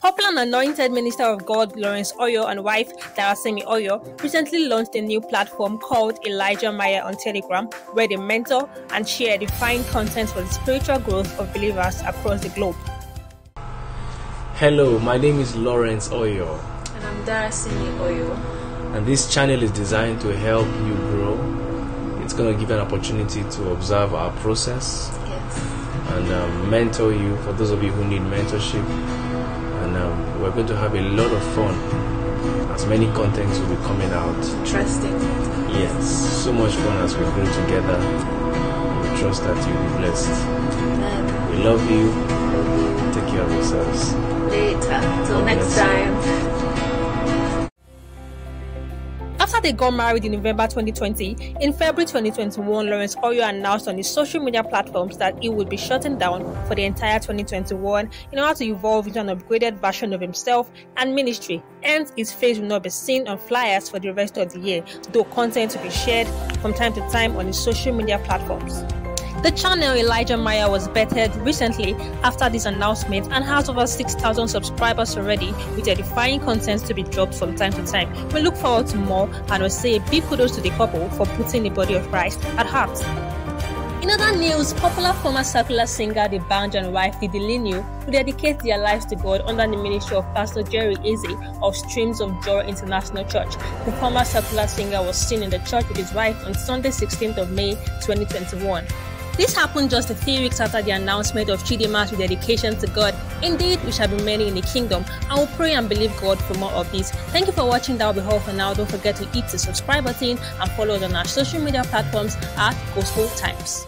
Popular and anointed minister of God Lawrence Oyor and wife Darasimi Oyor recently launched a new platform called Elijah-Mayah on Telegram, where they mentor and share defined content for the spiritual growth of believers across the globe. Hello, my name is Lawrence Oyor. And I'm Darasimi Oyor. And this channel is designed to help you grow. It's going to give you an opportunity to observe our process Yes. And um, mentor you for those of you who need mentorship and um, we're going to have a lot of fun as many contents will be coming out Interesting. yes so much fun as we grow together we trust that you'll be blessed Amen. we love you Love you. take care of yourselves Later. Till next time. After they got married in November 2020, in February 2021, Lawrence Oyor announced on his social media platforms that he would be shutting down for the entire 2021 in order to evolve into an upgraded version of himself and ministry. and his face will not be seen on flyers for the rest of the year, though content will be shared from time to time on his social media platforms. The channel Elijah-Mayah was bettered recently after this announcement and has over 6,000 subscribers already with edifying content to be dropped from time to time. We look forward to more and will say big kudos to the couple for putting the body of Christ at heart. In other news, popular former secular singer D'banj and wife Didi Lineo who dedicate their lives to God under the ministry of Pastor Jerry Eze of Streams of Joy International Church. The former secular singer was seen in the church with his wife on Sunday, 16th of May, 2021. This happened just a few weeks after the announcement of Chidinma's rededication to God. Indeed, we shall be many in the kingdom, and we'll pray and believe God for more of this. Thank you for watching. That will be all for now. Don't forget to hit the subscribe button and follow us on our social media platforms at Gospul Times.